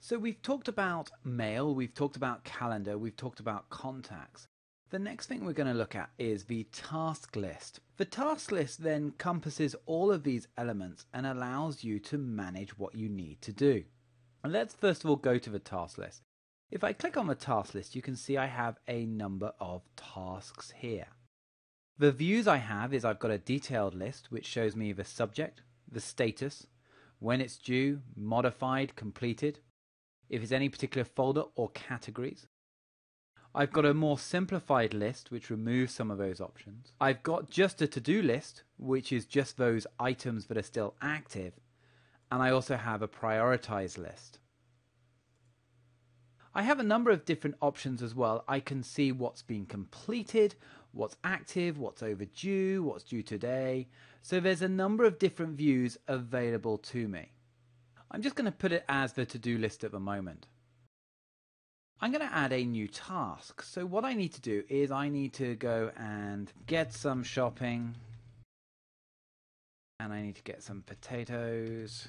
So we've talked about mail, we've talked about calendar, we've talked about contacts. The next thing we're going to look at is the task list. The task list then encompasses all of these elements and allows you to manage what you need to do. And let's first of all go to the task list. If I click on the task list, you can see I have a number of tasks here. The views I have is I've got a detailed list which shows me the subject, the status, when it's due, modified, completed, if it's any particular folder or categories. I've got a more simplified list which removes some of those options. I've got just a to-do list which is just those items that are still active and I also have a prioritized list. I have a number of different options as well. I can see what's been completed, what's active, what's overdue, what's due today. So there's a number of different views available to me. I'm just going to put it as the to-do list at the moment. I'm going to add a new task. So what I need to do is I need to go and get some shopping. And I need to get some potatoes,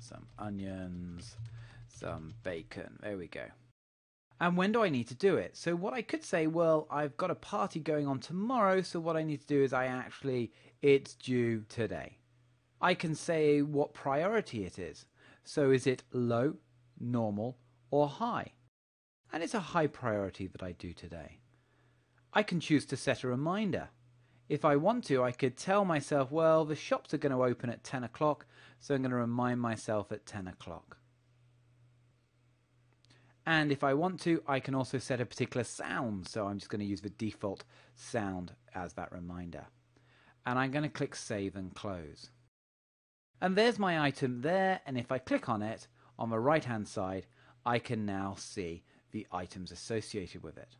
some onions, some bacon. There we go. And when do I need to do it? So what I could say, well, I've got a party going on tomorrow, so what I need to do is I actually, it's due today. I can say what priority it is. So is it low, normal, or high? And it's a high priority that I do today. I can choose to set a reminder. If I want to, I could tell myself, well, the shops are going to open at 10 o'clock, so I'm going to remind myself at 10 o'clock. And if I want to, I can also set a particular sound. So I'm just going to use the default sound as that reminder. And I'm going to click Save and Close. And there's my item there. And if I click on it, on the right hand side, I can now see the items associated with it.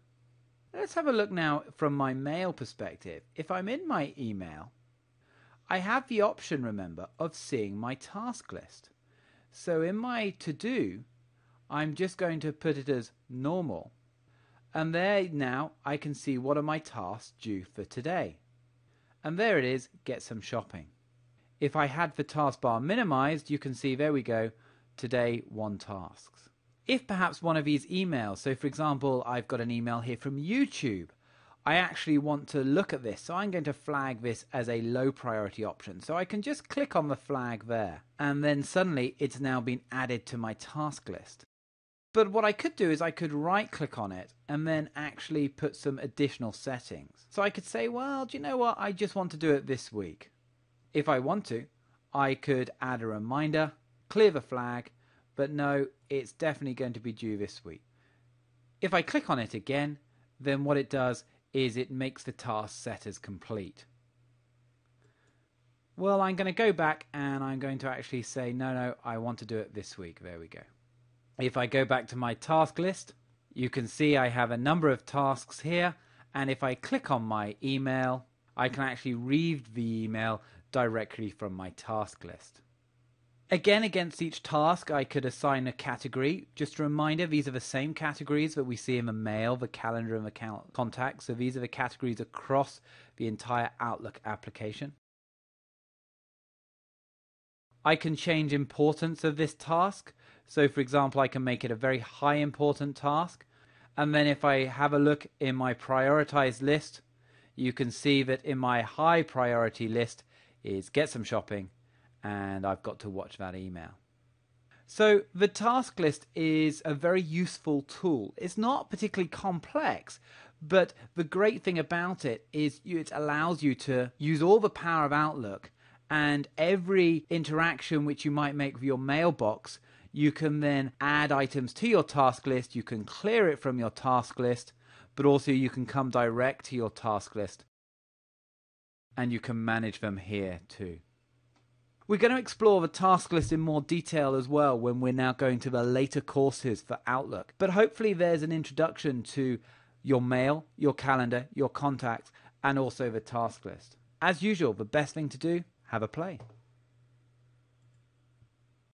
Let's have a look now from my mail perspective. If I'm in my email, I have the option, remember, of seeing my task list. So in my to do, I'm just going to put it as normal. And there now I can see what are my tasks due for today. And there it is, get some shopping. If I had the taskbar minimized, you can see there we go, today one tasks. If perhaps one of these emails, so for example, I've got an email here from YouTube, I actually want to look at this. So I'm going to flag this as a low priority option. So I can just click on the flag there and then suddenly it's now been added to my task list. But what I could do is I could right click on it and then actually put some additional settings. So I could say, well, do you know what? I just want to do it this week. If I want to, I could add a reminder, clear the flag, but no, it's definitely going to be due this week. If I click on it again, then what it does is it makes the task set as complete. Well, I'm going to go back and I'm going to actually say, no, no, I want to do it this week. There we go. If I go back to my task list, you can see I have a number of tasks here. And if I click on my email, I can actually read the email directly from my task list. Again, against each task, I could assign a category. Just a reminder, these are the same categories that we see in the mail, the calendar, and the contacts. So these are the categories across the entire Outlook application. I can change importance of this task. So for example, I can make it a very high important task. And then if I have a look in my prioritized list, you can see that in my high priority list is get some shopping and I've got to watch that email. So the task list is a very useful tool. It's not particularly complex, but the great thing about it is it allows you to use all the power of Outlook and every interaction which you might make with your mailbox you can then add items to your task list, you can clear it from your task list, but also you can come direct to your task list and you can manage them here too. We're going to explore the task list in more detail as well when we're now going to the later courses for Outlook. But hopefully, there's an introduction to your mail, your calendar, your contacts, and also the task list. As usual, the best thing to do have a play.